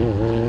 Mm-hmm.